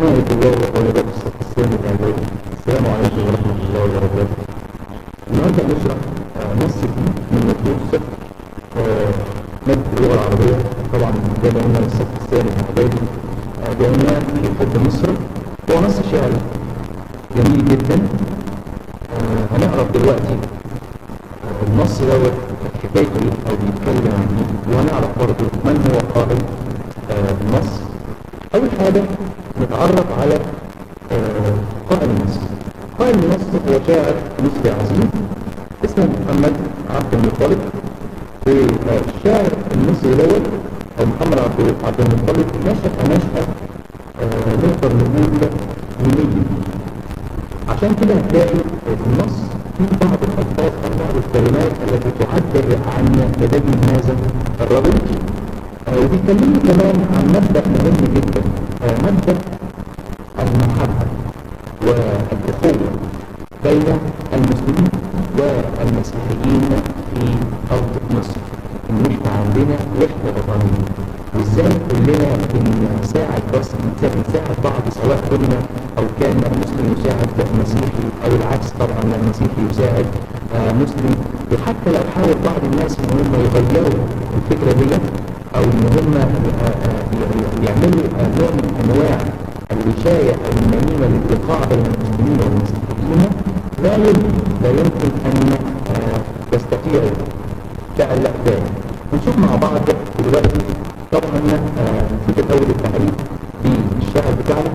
ورحمة الله السلام عليكم ورحمة الله وبركاته النهارده هنشرح نص جديد من آه، مادة اللغة العربية. طبعا ده بقينا الصف الثاني الإعدادي آه، بعنوان في حب مصر هو نص شعري جميل جدا هنعرف دلوقتي النص دوت حكايته إيه أو بيتكلم عن إيه وهنعرف برضه من هو قائل آه، النص. أول حاجة نتعرف على آه، قائل النص قائل النص هو شاعر مصري عظيم اسمه محمد عبد المطلب. والشاعر المصري الأول أو محمد عبد المطلب. نشأ نشأة آه، نقدر نقول دينية عشان كده هتلاقي النص في بعض الألفاظ أو بعض الكلمات التي تعبر عن تدين هذا الرجل وبيكلمني كمان عن مبدأ مهم جدا. مبدأ المحبة والأخوة بين المسلمين والمسيحيين في أرض مصر. إن إحنا عندنا وحدة وطنية وإزاي كلنا بنساعد بس بنساعد بعض سواء كنا أو كان مسلم يساعد مسيحي أو العكس طبعا المسيحي يساعد آه، مسلم. وحتى لو حاول بعض الناس إن هم يغيروا الفكرة دي أو إن هم آه، آه، يعملوا نوع من أنواع الوشاية أو النميمة للإلقاء بين المسلمين والمسيحيين لا يمكن لا يمكن أن آه، يستطيعوا فعل ذلك نشوف مع بعض دلوقتي طبعا آه، نسيت الأول التعريف بالشاعر بتاعنا.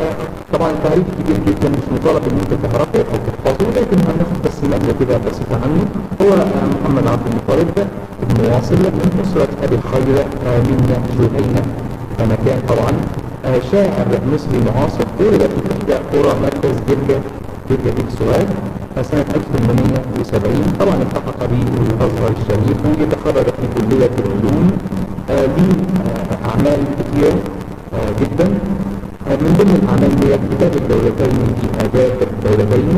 آه، طبعا التعريف كبير جدا مش مطالب إن أنت تعرفه أو تحفظه لكن هناخد بس نبذه كده بسيطه عنه هو محمد عبد المطلب ابن واصل من اسره أبي الخير من جهينة مكان طبعا آه، شاعر مصري معاصر ولد في احدى قرى مركز جرجا جرجا بيت سواد سنة 1870 طبعا التحق بالأزهر الشريف ويتخرج في كلية العلوم آه، ليه آه، أعمال كثيرة آه، جدا. من ضمن الأعمال هي كتاب الدولتين في آداب الدولتين.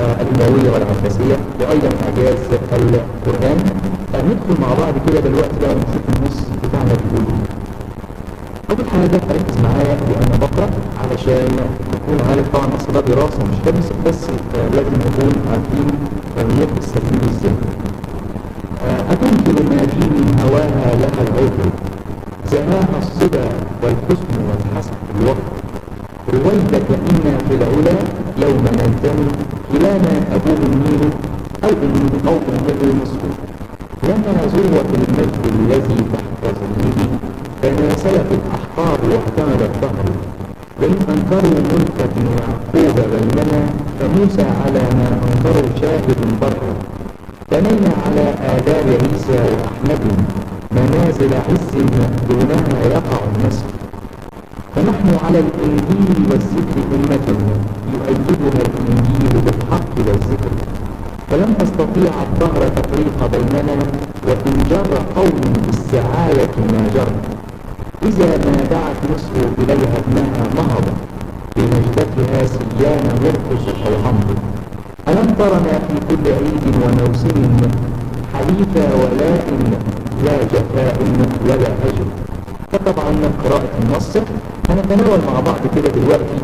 آه، الأموية والعباسية وأيضا إعجاز القرآن آه، ندخل مع بعض كده دلوقتي بقى ونشوف النص بتاعنا بيقول إيه. أول حاجة ركز معايا وأنا بقرأ علشان نكون عارف طبعا النص ده دراسة مش حفظ بس لازم نكون عارفين النطق السليم إزاي. أتنكر ما دين هواها لها العذر زهاها الصدى والحسن والحسن الوقت رويدك إنا في العلا يوم ننتمي كلانا أبوه النيل أو أمه أو أمه مصر لنا ذروة المجد الذي تحت ظله تناسلت الأحقار واعتمد الظهر. وإن أنكروا ملك ابن يعقوب بيننا فموسى على ما أنكروا شاهد بر. بنينا على آداب عيسى وأحمد. منازل عز دونها يقع النسل فنحن على الإنجيل والذكر أمة يؤيدها الإنجيل بالحق والذكر. فلن تستطيع الظهر تفريق بيننا وإن جر قوم بالسعاية ما جر. إذا ما دعت مصر إليها ابنها نهض بنجدتها سيان أو عمرو ألم ترنا في كل عيد وموسم حليف ولاء لا جفاء ولا هجر؟ فطبعا قراءة النص. هنتناول مع بعض كده دلوقتي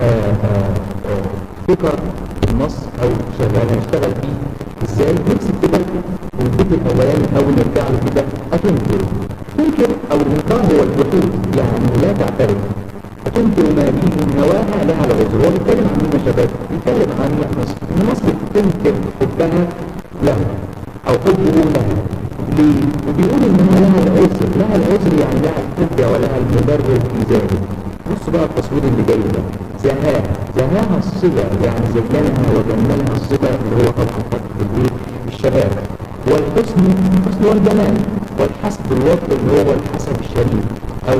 آه، آه، آه، فكر النص أو شغال هنشتغل فيه إزاي؟ نمسك كده البيت الأولاني أو نرجع له كده هتنكر تنكر أو الإنكار هو الجحود يعني لا تعترف. هتنكر ما به من هواها لها العذر هو بيتكلم عن مين يا شباب؟ بيتكلم عن إن مصر تنكر حبها له أو حبه له. ليه؟ وبيقول إن هي لها العذر. لها العذر يعني لها الحجة ولها المبرر ذلك بص بقى التصوير اللي جاي ده. زهاها. زهاها الصلة يعني زينها وجملها الصلة اللي هو فتح البيت الشباب. والحسن الحسن والجمال. والحسب الوطن اللي هو الحسب الشريف. أو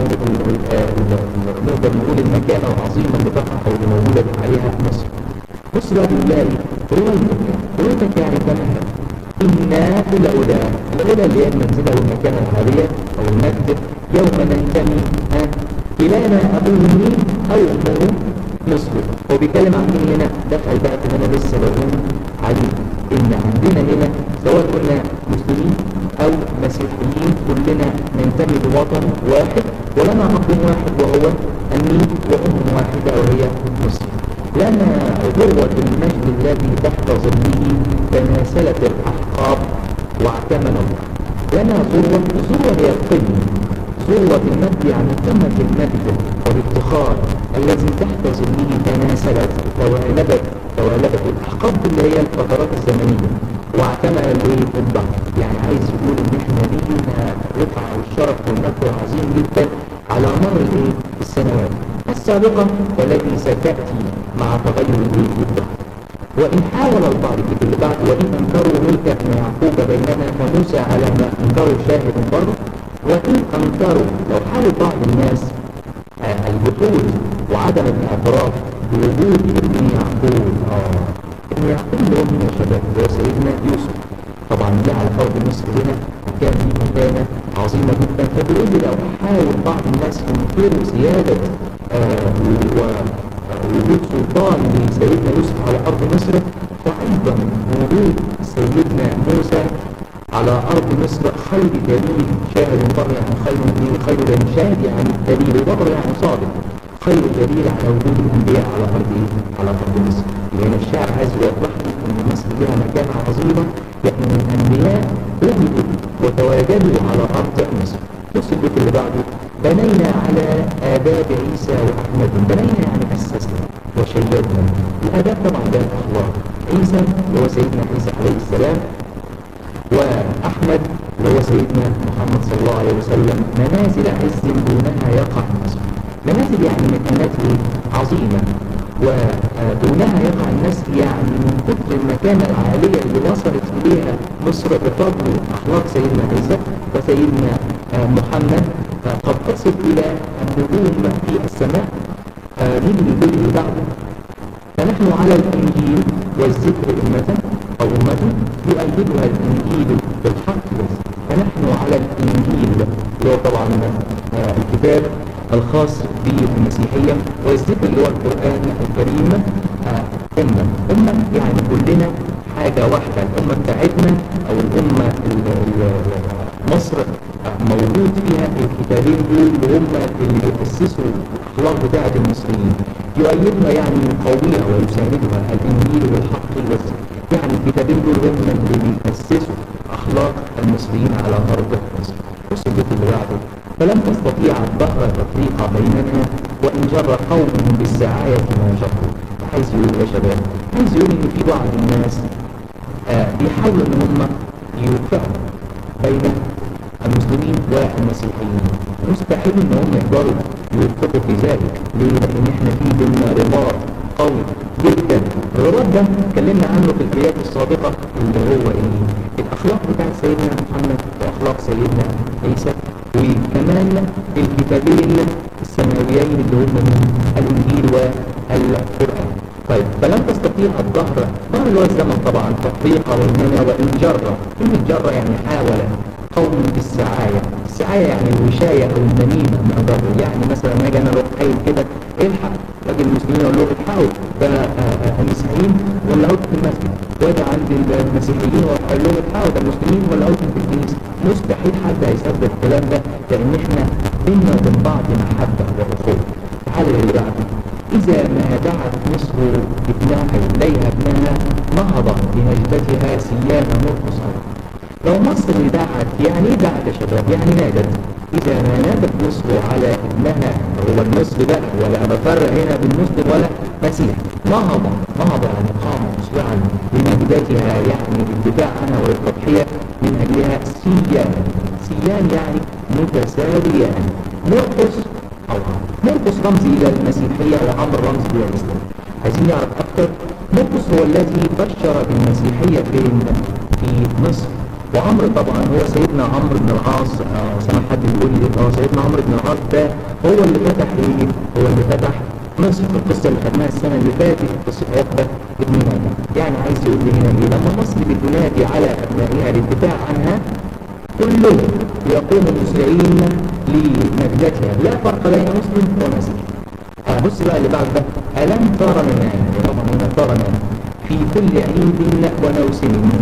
نقدر نقول المكانة العظيمة اللي تقع أو اللي موجودة عليها في مصر. بص بقى بنلاقي رويتك. رويتك يعني تمام إنا في العلا العلا اللي هي المنزلة والمكانة العالية أو المجد يوم ننتمي كلانا أبوه مين أو أمه مصر هو بيتكلم عن مين هنا بقى في هنا لسه بقول عليه إن عندنا هنا سواء كنا مسلمين أو مسيحيين كلنا ننتمي لوطن واحد. ولنا أب واحد وهو النيل وأم واحدة وهي مصر لنا ذروة المجد الذي تحت ظله تناسلت الأحقاب واعتمد الله. لنا ذروة ذروة هي القمة ذروة المجد يعني قمة المجد والافتخار الذي تحت ظله تناسلت توالبت توالبت الأحقاب اللي هي الفترات الزمنية. واعتمد الإيه؟ الضغط يعني عايز يقول إن إحنا لينا رفعه والشرف والمجد العظيم جدا على مر الإيه؟ السنوات. السابقة والتي ستأتي مع تغير الضغط وإن حاول البعض في اللي بعد وإن أنكروا ملك ابن يعقوب بينما فموسى على ما انكروا شاهد بره وإن أنكروا لو حاول بعض الناس آه الجحود وعدم الإعتراف بوجود ابن يعقوب. آه ابن يعقوب اللي هو من الشباب اللي هو سيدنا يوسف. طبعا ده على أرض مصر هنا وكان دي مكانة عظيمة جدا. فبيقول لي لو حاول بعض الناس ينكروا سياده آه ووجود سلطان لسيدنا يوسف على أرض مصر فايضا وجود سيدنا موسى على أرض مصر خير دليل شاهد بر يعني خير دليل خير دليل شاهد يعني دليل بر يعني صادق. خير دليل على وجود الأنبياء على أرض على أرض مصر. لأن الشاعر عايز يوضح ان مصر لها مكانة عظيمة لأن الأنبياء وجدوا وتواجدوا على أرض مصر. بص البيت اللي بعده بنينا على آداب عيسى وأحمد بنينا يعني أسسنا. وشيدنا الآداب طبعا ده الأخلاق عيسى اللي هو سيدنا عيسى عليه السلام وأحمد اللي هو سيدنا محمد صلى الله عليه وسلم. منازل عز دونها يقع النصر منازل يعني مكانات عظيمة. ودونها يقع النسر يعني من كتر المكانة العالية اللي وصلت إليها مصر بفضل أخلاق سيدنا عيسى وسيدنا محمد. قد تصل إلى النجوم في السماء. للبيت اللي بعده فنحن على الإنجيل والذكر أمة أو أمة يؤيدها الإنجيل بالحق. فنحن على الإنجيل اللي هو طبعا الكتاب الخاص بالمسيحية والذكر اللي هو القرآن الكريم أمة. أمة يعني كلنا حاجة واحدة الأمة بتاعتنا أو الأمة مصر موجود فيها الكتابين دول اللي هم اللي بيأسسوا الأخلاق بتاعة المصريين. يؤيدها يعني يقويها ويساندها الإنجيل والحق والذكر يعني الكتابين دول هم اللي بيأسسوا أخلاق المصريين على أرض مصر البيت اللي بعده فلم تستطيع الدهر تفريق بيننا وإن جر قوم بالسعاية ما جروا. عايز يقول يا شباب عايز يقول إن في بعض الناس آه بيحاولوا إن هم يوفقوا بين المسلمين والمسيحيين مستحيل ان هم يقدروا يوفقوا في ذلك ليه؟ لأن إحنا في بينا رباط قوي جدا الرباط ده اتكلمنا عنه في البدايات السابقة اللي هو إيه؟ الأخلاق بتاعت سيدنا محمد وأخلاق سيدنا عيسى وكمان الكتابين السماويين اللي هم الإنجيل والقرآن طيب فلم تستطيع الظهر ظهر اللي هو الزمن طبعا تطبيق وانما وإن جر كلمه جر يعني حاول قوم بالسعاية. السعاية يعني الوشاية أو النميمة من أضرب يعني مثلا ما أنا أروح قايل كده الحق. راجل المسلمين أقول له الحقوا ده المسيحيين ولا أوت في المسجد؟ واجي عند المسيحيين وأقول لهم الحقوا ده المسلمين ولا أوت في الكنيسة؟ مستحيل حد هيصدق الكلام ده لأن إحنا بينا وبين بعض محبة وأخوة تعالى اللي بعده إذا ما دعت مصر ابنها إليها ابنها نهض بهجبتها سيانا مرقصا لو مصر دعت يعني إيه دعت يا شباب يعني نادت. إذا ما نادت مصر على ابنها هو المصري بقى ولا بفرق هنا بالمسلم ولا مسيح. نهض نهض يعني قام مسرعا لنجدتها يعني بالدفاع عنها والتضحية من أجلها سيان سيان يعني متساويان مرقس أو مرقس رمز إلى المسيحية وعمر رمز إلى الإسلام. عايزين نعرف أكتر. مرقس هو الذي بشر بالمسيحية فين في مصر. وعمرو طبعا هو سيدنا عمرو بن العاص آه حد بيقول لي آه سيدنا عمرو بن العاص ده هو اللي فتح إيه هو اللي فتح مصر في القصة اللي خدناها السنة اللي فاتت قصة عقبه ابن نافع يعني عايز يقول لي هنا إيه لما مصر بتنادي على أبنائها للدفاع عنها كلهم يقوموا مسرعين لنجدتها لا فرق بين مسلم ومسيحي آه بص بقى اللي بعد ده. ألم ترنا طبعا هنا ترنا في كل عيد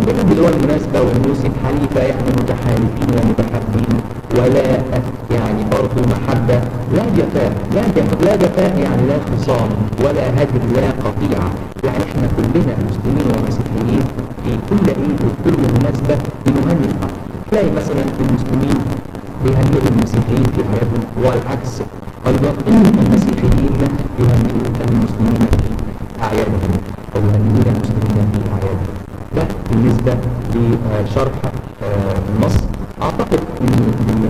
العيد اللي هو المناسبة والموسم حليفة يعني متحالفين ومتحابين. ولا يعني برضه محبة. لا جفاء. لا جفاء. لا جفاء يعني لا خصام ولا هدر لا قطيعة. يعني إحنا كلنا مسلمين ومسيحيين في كل عيد وكل مناسبة بنهنئ بعض تلاقي مثلا المسلمين بيهنئوا المسيحيين في حياتهم. والعكس. أيضا المسيحيين يهنئوا المسلمين في أعيادهم. يهنئون المسلمين في أعيادهم ده بالنسبة لشرح النص. أعتقد أن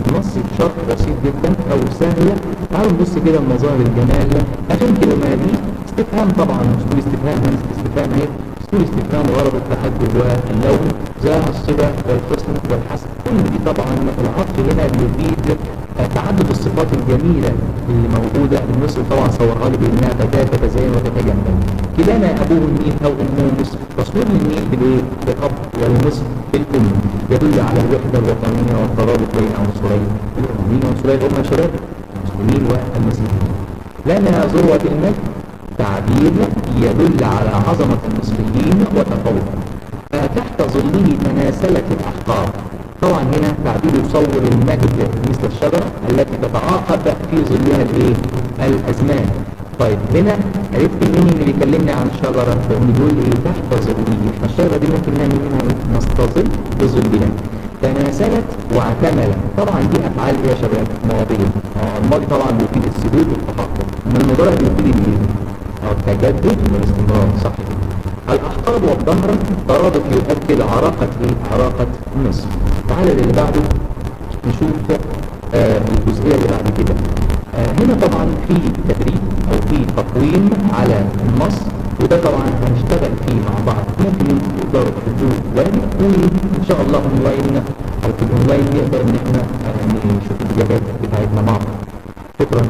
النص شرح بسيط جدا أو سهلة تعالوا نبص كده لمظاهر الجمال. عشان كده ما دي استفهام طبعا أسلوب استفهام استفهام اهي أسلوب استفهام غرض التحدث واللون ذا الصلة والحسن والحسن. كل دي طبعا العطف هنا بيفيد تعدد الصفات الجميلة اللي موجودة. المصري طبعا صورها لي بأنها فتاة تتزين وتتجمل. كلانا أبوه النيل أو أمه مصر تصوير النيل بالإيه؟ بالأب والمصر بالأم. يدل على الوحدة الوطنية والترابط بين عنصرين. الأمين وعنصري الأمة شباب. المسلمين والمسيحيين. لنا ذروة المجد. تعبير يدل على عظمة المصريين وتفوقهم تحت ظله تناسلت الأحقاب. طبعا هنا تعبير يصور المجد مثل الشجرة التي تتعاقب في ظلها الإيه؟ الأزمان. طيب هنا عرفت مين اللي بيكلمني عن الشجرة؟ بيقول إيه تحت ظله. إحنا الشجرة دي ممكن نعمل منها نستظل بظلها. تناسلت واعتملت. طبعا دي أفعال إيه يا شباب؟ ماضية. الماضي طبعا بيفيد الثبوت والتحقق. اما المضارع بيفيد الايه التجدد والاستمرار صح كده الأحقاب والظهر ترادف يؤكد عراقة إيه؟ عراقة مصر. تعالى للي بعده نشوف آه الجزئية اللي بعد كده. آه هنا طبعا في تدريب أو في تقويم على النص وده طبعا هنشتغل فيه مع بعض. ممكن تقدروا تحطوه وين وإن شاء الله أونلاين أو في الأونلاين نقدر إن إحنا آه نشوف الإجابات بتاعتنا مع بعض. شكرا.